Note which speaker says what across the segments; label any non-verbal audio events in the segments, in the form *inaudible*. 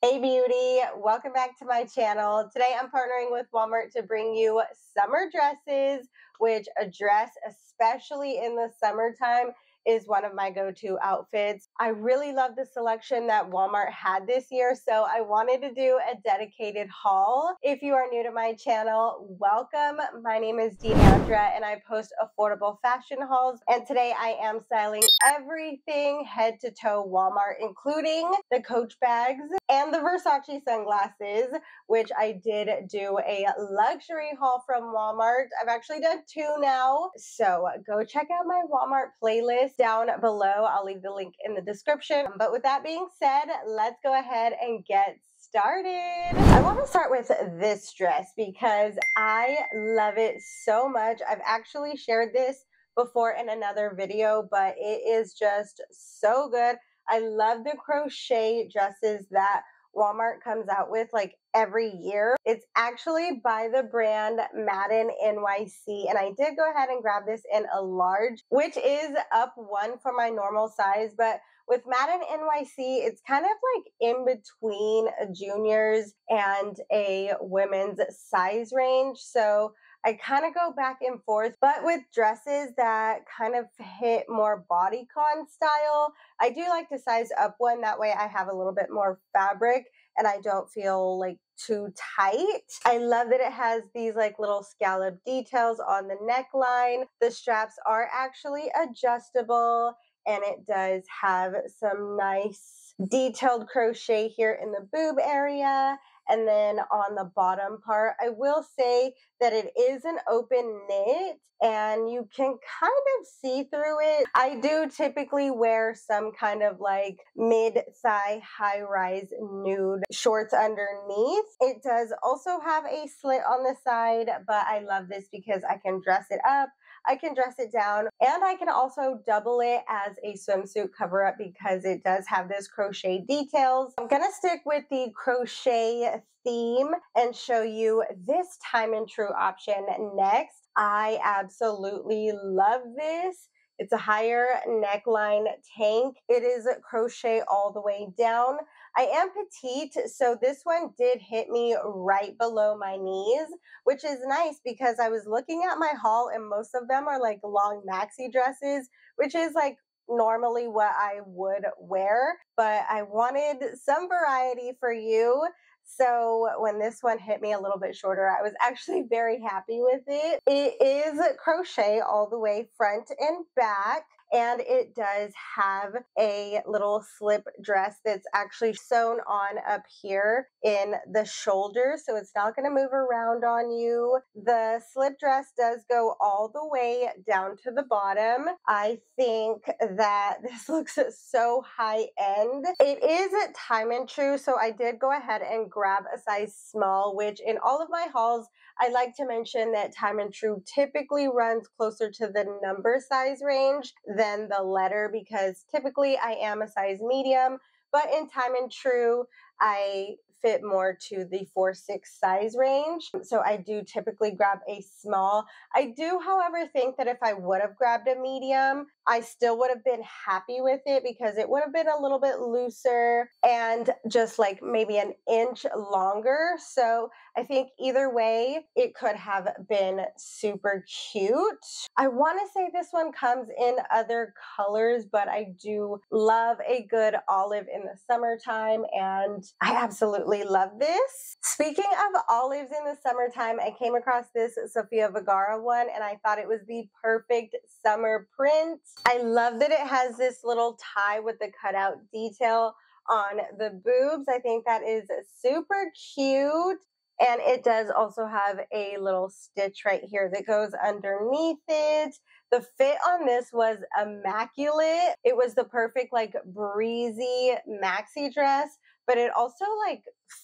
Speaker 1: Hey beauty, welcome back to my channel. Today I'm partnering with Walmart to bring you summer dresses, which a dress, especially in the summertime, is one of my go to outfits. I really love the selection that Walmart had this year, so I wanted to do a dedicated haul. If you are new to my channel, welcome. My name is Deanndra and I post affordable fashion hauls. And today I am styling everything head to toe Walmart, including the Coach bags and the Versace sunglasses, which I did do a luxury haul from Walmart. I've actually done two now, so go check out my Walmart playlist down below. I'll leave the link in the description. Um, but with that being said, let's go ahead and get started. I want to start with this dress because I love it so much. I've actually shared this before in another video, but it is just so good. I love the crochet dresses that Walmart comes out with like every year. It's actually by the brand Madden NYC. And I did go ahead and grab this in a large, which is up one for my normal size. But with Madden NYC, it's kind of like in between a juniors and a women's size range. So I kind of go back and forth, but with dresses that kind of hit more bodycon style, I do like to size up one. That way I have a little bit more fabric and I don't feel like too tight. I love that it has these like little scallop details on the neckline. The straps are actually adjustable and it does have some nice detailed crochet here in the boob area and then on the bottom part, I will say that it is an open knit and you can kind of see through it. I do typically wear some kind of like mid thigh high rise nude shorts underneath. It does also have a slit on the side, but I love this because I can dress it up. I can dress it down and I can also double it as a swimsuit cover up because it does have this crochet details. I'm going to stick with the crochet theme and show you this time and true option next. I absolutely love this. It's a higher neckline tank. It is crochet all the way down. I am petite, so this one did hit me right below my knees, which is nice because I was looking at my haul and most of them are like long maxi dresses, which is like normally what I would wear, but I wanted some variety for you. So when this one hit me a little bit shorter, I was actually very happy with it. It is crochet all the way front and back and it does have a little slip dress that's actually sewn on up here in the shoulder so it's not going to move around on you. The slip dress does go all the way down to the bottom. I think that *laughs* this looks so high end. It is time and true so i did go ahead and grab a size small which in all of my hauls I like to mention that Time and True typically runs closer to the number size range than the letter because typically I am a size medium. But in Time and True, I fit more to the 4 6 size range. So I do typically grab a small. I do, however, think that if I would have grabbed a medium, I still would have been happy with it because it would have been a little bit looser and just like maybe an inch longer. So I think either way, it could have been super cute. I want to say this one comes in other colors, but I do love a good olive in the summertime and I absolutely absolutely love this. Speaking of olives in the summertime, I came across this Sofia Vergara one and I thought it was the perfect summer print. I love that it has this little tie with the cutout detail on the boobs. I think that is super cute. And it does also have a little stitch right here that goes underneath it. The fit on this was immaculate. It was the perfect, like, breezy maxi dress but it also like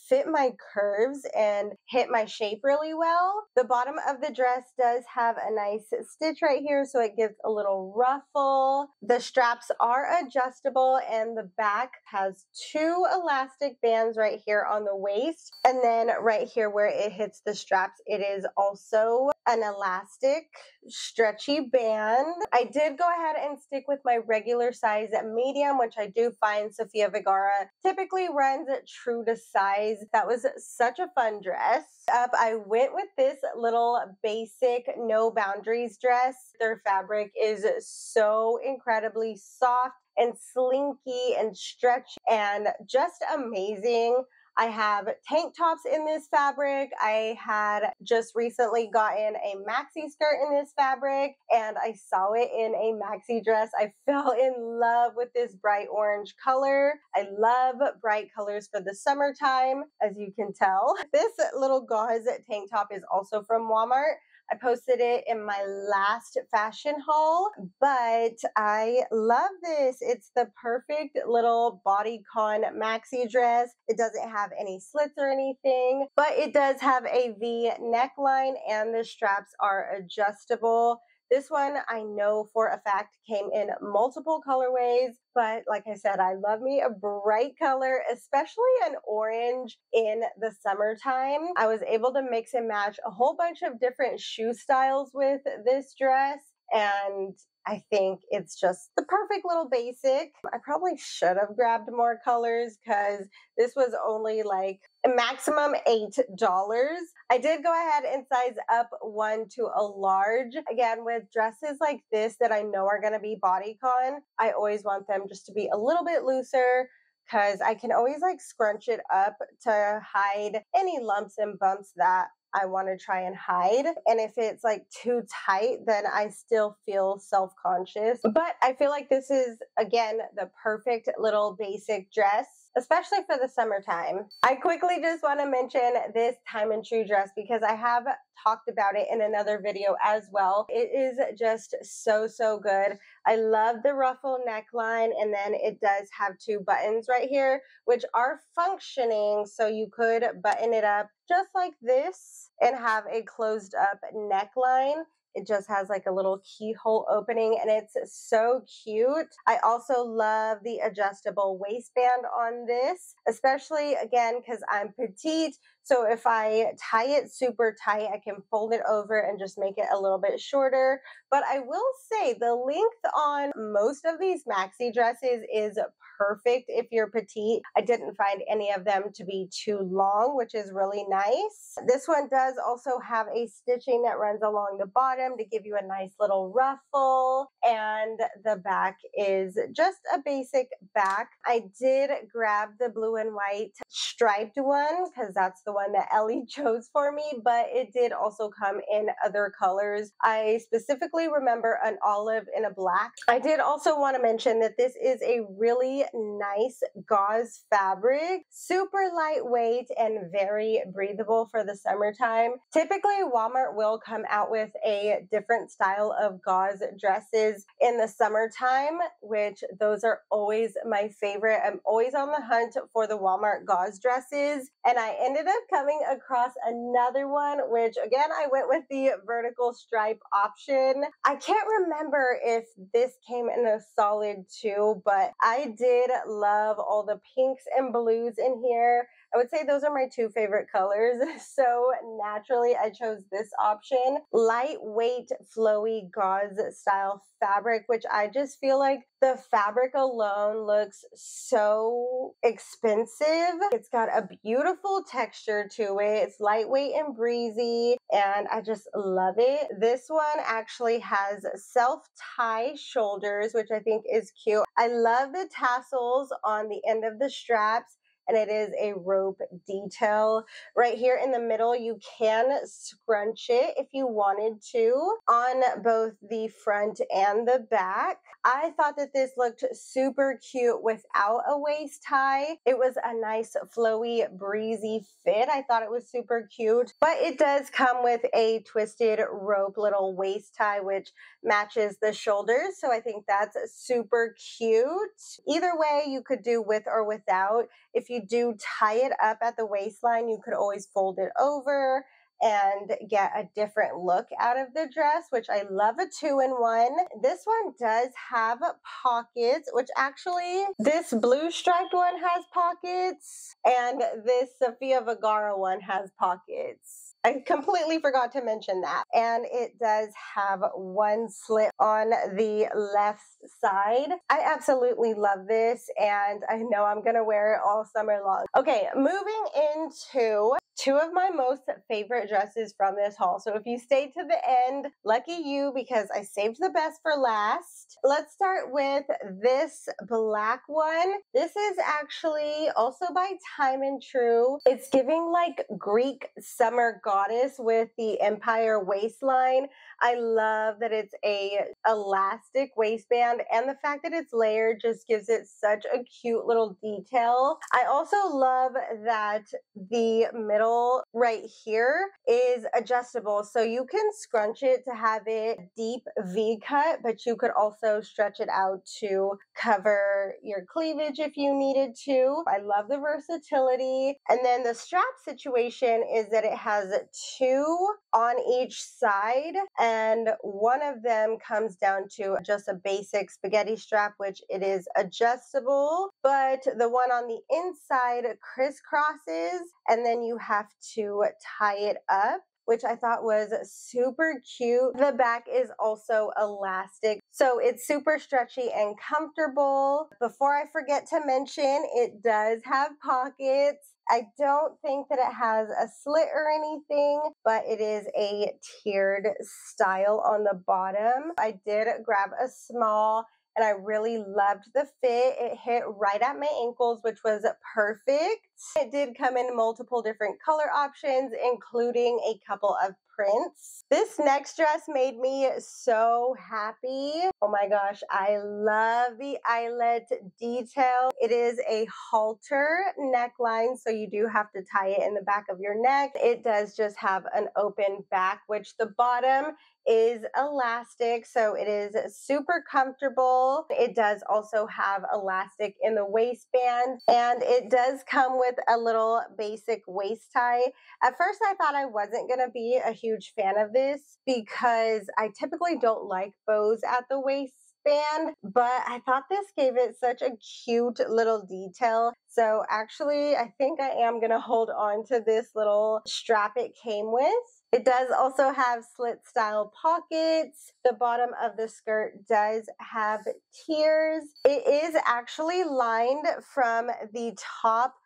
Speaker 1: fit my curves and hit my shape really well. The bottom of the dress does have a nice stitch right here, so it gives a little ruffle. The straps are adjustable, and the back has two elastic bands right here on the waist. And then right here where it hits the straps, it is also an elastic stretchy band. I did go ahead and stick with my regular size medium, which I do find Sofia Vergara typically runs true to size. That was such a fun dress. Up, I went with this little basic no boundaries dress. Their fabric is so incredibly soft and slinky and stretchy and just amazing. I have tank tops in this fabric. I had just recently gotten a maxi skirt in this fabric and I saw it in a maxi dress. I *laughs* fell in love with this bright orange color. I love bright colors for the summertime, as you can tell. *laughs* This little gauze tank top is also from Walmart. I posted it in my last fashion haul, but I love this. It's the perfect little bodycon maxi dress. It doesn't have any slits or anything, but it does have a V neckline and the straps are adjustable. This one I know for a fact came in multiple colorways, but like I said, I love me a bright color, especially an orange in the summertime. I was able to mix and match a whole bunch of different shoe styles with this dress. And I think it's just the perfect little basic. I probably should have grabbed more colors because this was only like a maximum $8. I did go ahead and size up one to a large. Again, with dresses like this that I know are going to be bodycon, I always want them just to be a little bit looser because I can always like scrunch it up to hide any lumps and bumps that I want to try and hide. And if it's like too tight, then I still feel self conscious. But I feel like this is, again, the perfect little basic dress especially for the summertime. I quickly just want to mention this time and true dress because I have talked about it in another video as well. It is just so, so good. I love the ruffle neckline and then it does have two buttons right here, which are functioning. So you could button it up just like this and have a closed up neckline. It just has like a little keyhole opening and it's so cute. I also love the adjustable waistband on this, especially again, because I'm petite. So if I tie it super tight, I can fold it over and just make it a little bit shorter. But I will say the length on most of these maxi dresses is perfect if you're petite. I didn't find any of them to be too long, which is really nice. This one does also have a stitching that runs along the bottom to give you a nice little ruffle. And the back is just a basic back. I did grab the blue and white striped one because that's the one that Ellie *laughs* chose for me, but it did also come in other colors. I specifically remember an olive and a black. I did also want to mention that this is a really nice gauze fabric, super lightweight and very breathable for the summertime. Typically, Walmart will come out with a different style of gauze dresses in the summertime, which those are always my favorite. I'm always on the hunt for the Walmart gauze dresses. And I ended up coming across another one, which again, I went with the vertical stripe option. I can't remember if this came in a solid two, but I did love all the pinks and blues in here. I would say those are my two favorite colors. *laughs* So naturally, I chose this option. Lightweight, flowy gauze style fabric, which I just feel like the fabric alone looks so expensive. It's got a beautiful texture to it. It's lightweight and breezy, and I just love it. This one actually has self tie shoulders, which I think is cute. I love the tassels on the end of the straps and it is a rope detail. Right here in the middle, you can scrunch it if you wanted to on both the front and the back. I thought that this looked super cute without a waist tie. It was a nice flowy breezy fit. I thought it was super cute, but it does come with a twisted rope little waist tie, which matches the shoulders. So I think that's super cute. Either way, you could do with or without. If you do tie it up at the waistline, you could always fold it over and get a different look out of the dress, which I love a two in one. This one does have pockets, which actually this blue striped one has pockets and this Sofia Vergara one has pockets. I completely forgot to mention that. and it does have one slit on the left side. I absolutely love this and I know I'm going to wear it all summer long. Okay, moving into two of my most favorite dresses from this haul. So if you stayed to the end, lucky you because I saved the best for last. Let's start with this black one. This is actually also by Time and True. It's giving like Greek summer goddess with the empire waistline. I love that it's a elastic waistband and the fact that it's layered just gives it such a cute little detail. I also love that the middle right here is adjustable so you can scrunch it to have it deep V cut, but you could also stretch it out to cover your cleavage if you needed to. I love the versatility. And then the strap situation is that it has two on each side and one of them comes down to just a basic spaghetti strap, which it is adjustable, but the one on the inside crisscrosses and then you have to tie it up which I thought was super cute. The back is also elastic, so it's super stretchy and comfortable. Before I forget to mention, it does have pockets. I don't think that it has a slit or anything, but it is a tiered style on the bottom. I did grab a small and I really loved the fit. It hit right at my ankles, which was perfect. It did come in multiple different color options, including a couple of prints. This next dress made me so happy. Oh my gosh, I love the eyelet detail. It is a halter neckline, so you do have to tie it in the back of your neck. It does just have an open back, which the bottom is elastic, so it is super comfortable. It does also have elastic in the waistband, and it does come with a little basic waist tie. At first, I thought I wasn't going to be a huge fan of this because I typically don't like bows at the waist band, but I thought this gave it such a cute little detail. So actually, I think I am going to hold on to this little strap it came with. It does also have slit style pockets. The bottom of the skirt does have tiers. It is actually lined from the top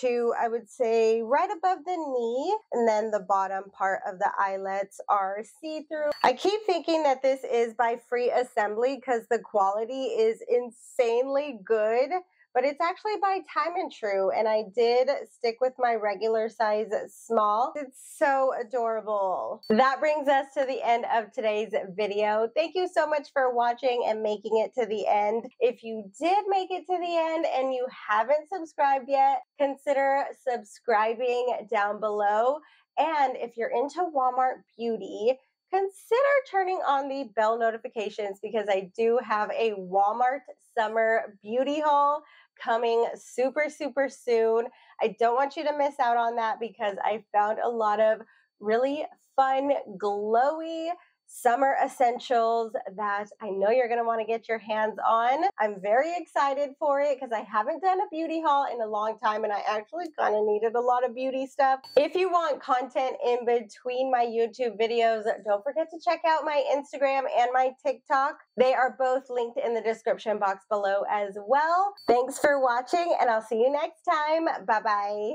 Speaker 1: to, I would say, right above the knee. And then the bottom part of the eyelets are see through. I keep thinking that this is by Free Assembly because the quality is insanely good but it's actually by Time and True. and I did stick with my regular size small. It's so adorable. That brings us to the end of today's video. Thank you so much for watching and making it to the end. If you did make it to the end and you haven't subscribed yet, consider subscribing down below. And if you're into Walmart beauty, consider turning on the bell notifications because I do have a Walmart summer beauty haul coming super, super soon. I don't want you to miss out on that because I found a lot of really fun, glowy, summer essentials that I know you're going to want to get your hands on. I'm very excited for it because I haven't done a beauty haul in a long time and I actually kind of needed a lot of beauty stuff. If you want content in between my YouTube videos, don't forget to check out my Instagram and my TikTok. They are both linked in the description box below as well. Thanks for watching and I'll see you next time. Bye bye.